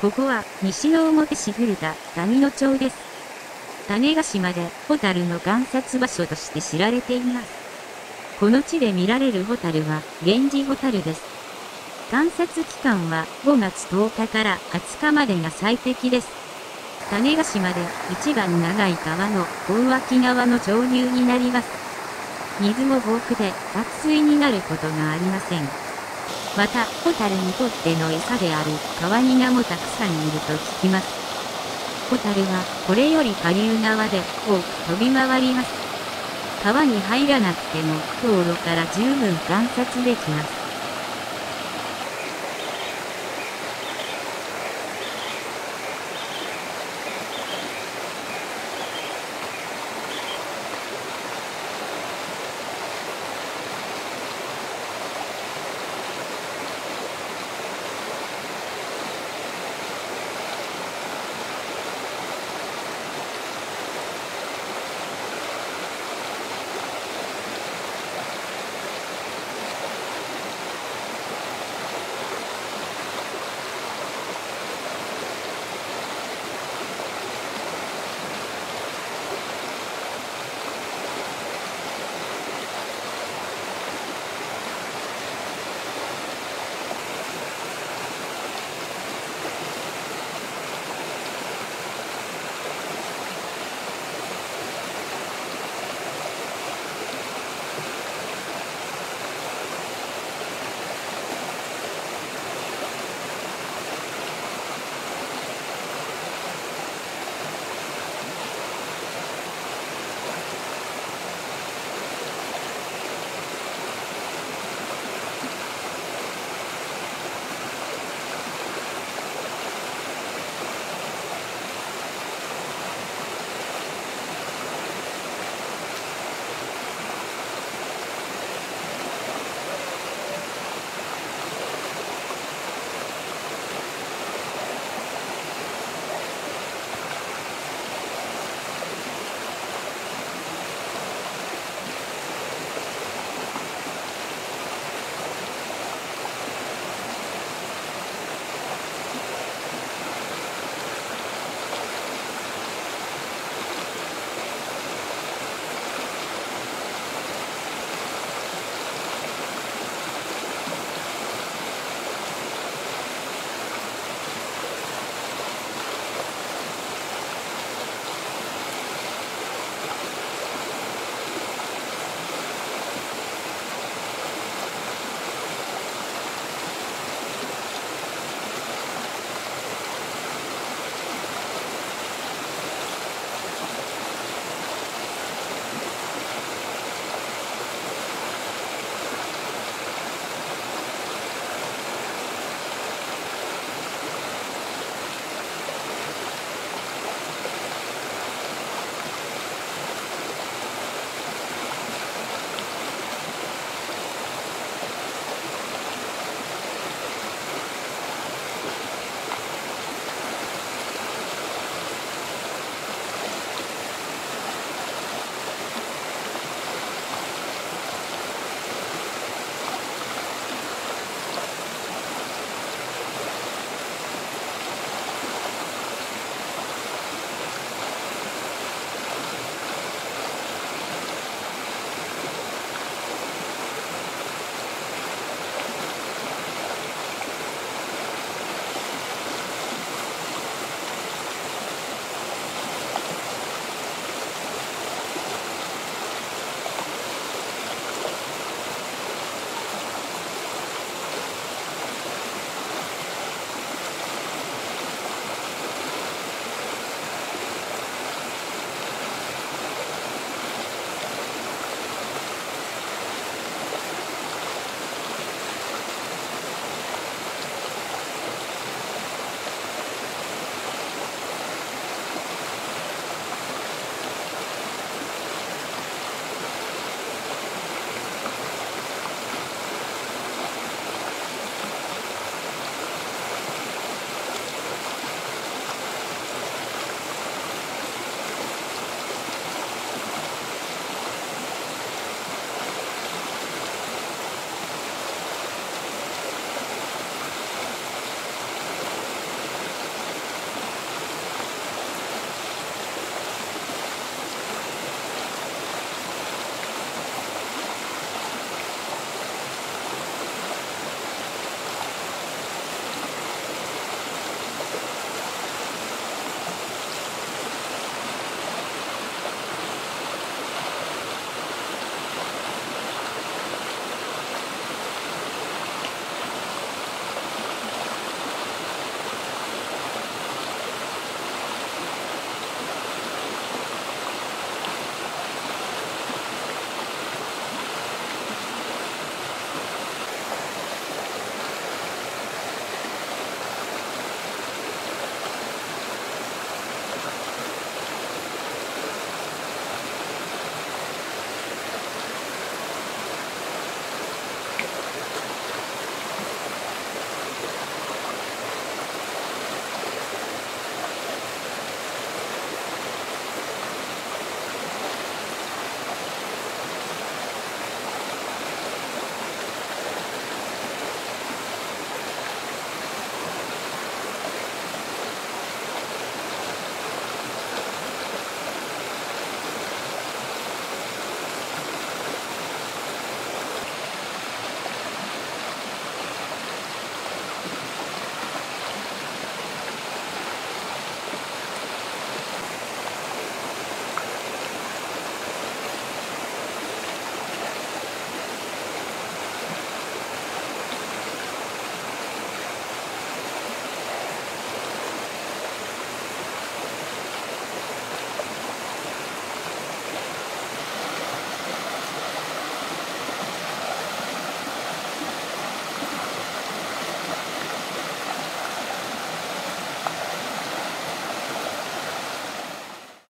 ここは西の表市古田谷野町です。種子島でホタルの観察場所として知られています。この地で見られるホタルは、源氏ホタルです。観察期間は5月10日から20日までが最適です。種子島で一番長い川の大脇川の上流になります。水も豊富で脱水になることがありません。また、ホタルにとっての餌であるカワニガもたくさんいると聞きます。ホタルはこれより下流側で多く飛び回ります。川に入らなくても道路から十分観察できます。